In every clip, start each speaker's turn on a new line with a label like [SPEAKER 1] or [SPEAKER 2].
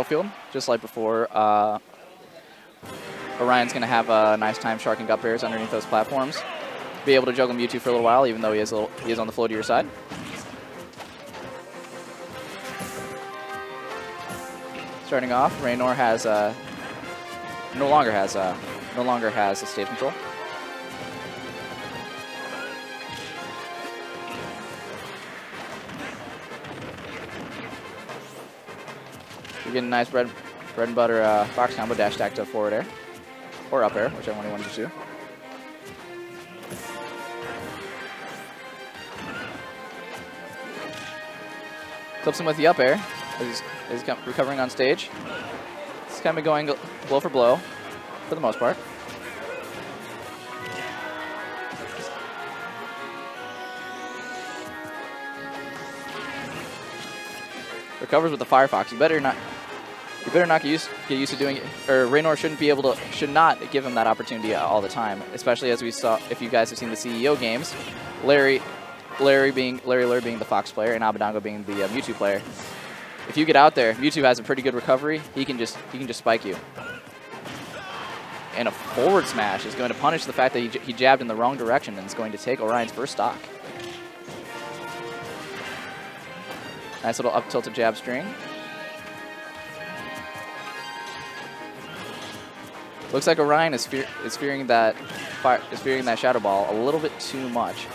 [SPEAKER 1] battlefield, just like before. Uh, Orion's going to have a nice time sharking up airs underneath those platforms. Be able to juggle Mewtwo for a little while, even though he is, little, he is on the flow to your side. Starting off, Raynoire has uh, no longer has uh, no longer has a stage control. You're getting a nice bread, bread and butter uh, fox combo dash stacked up forward air. Or up air, whichever one you wanted to do. Clips him with the up air as he's, he's recovering on stage. It's kind of going blow for blow for the most part. Recovers with the Firefox. You better not you better not get used, get used to doing it. Or Raynoire shouldn't be able to, should not give him that opportunity all the time. Especially as we saw, if you guys have seen the CEO games, Larry, Larry being Larry Lurr being the Fox player and Abadango being the uh, Mewtwo player. If you get out there, Mewtwo has a pretty good recovery. He can just he can just spike you. And a forward smash is going to punish the fact that he, he jabbed in the wrong direction and is going to take Orion's first stock. Nice little up tilted jab string. Looks like Orion is, fear is fearing that fire is fearing that Shadow Ball a little bit too much.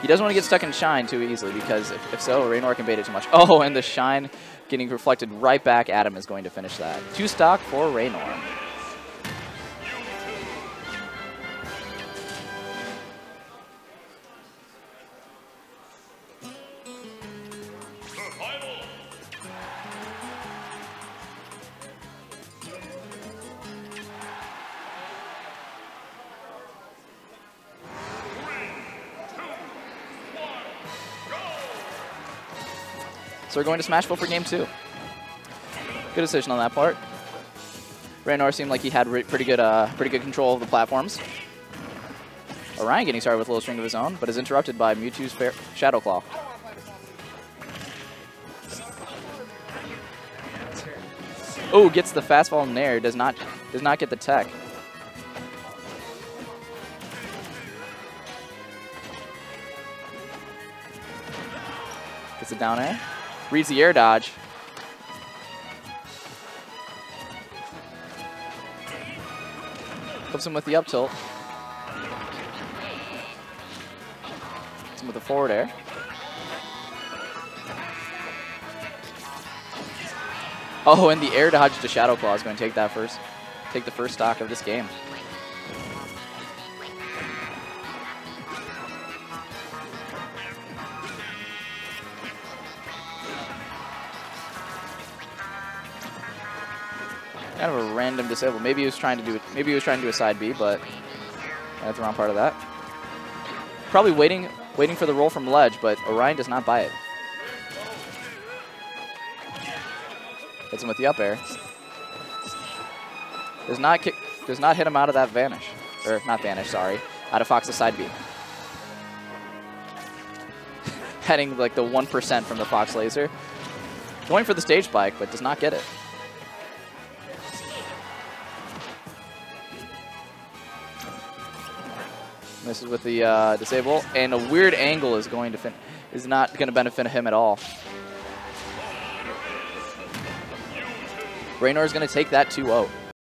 [SPEAKER 1] He doesn't want to get stuck in Shine too easily because if, if so, Raynoire can bait it too much. Oh, and the Shine getting reflected right back at him is going to finish that. Two stock for Raynoire. So we're going to Smashville for game two. Good decision on that part. Raynoire seemed like he had pretty good, uh, pretty good control of the platforms. Orion getting started with a little string of his own, but is interrupted by Mewtwo's Shadow Claw. Oh, gets the fastball in there. Does not does not get the tech. Gets it down air. Reads the air dodge. Clips him with the up tilt. Hits him with the forward air. Oh, and the air dodge to Shadow Claw is going to take that first, take the first stock of this game. Kind of a random disable. Maybe he was trying to do. Maybe he was trying to do a side B, but that's the wrong part of that. Probably waiting, waiting for the roll from ledge, but Orion does not buy it. Hits him with the up air. Does not kick. Does not hit him out of that vanish, or not vanish. Sorry, out of Fox's side B. Heading like the one percent from the Fox laser. Going for the stage spike, but does not get it. Misses with the uh, disable, and a weird angle is going to is not going to benefit him at all. Raynoire is going to take that 2-0.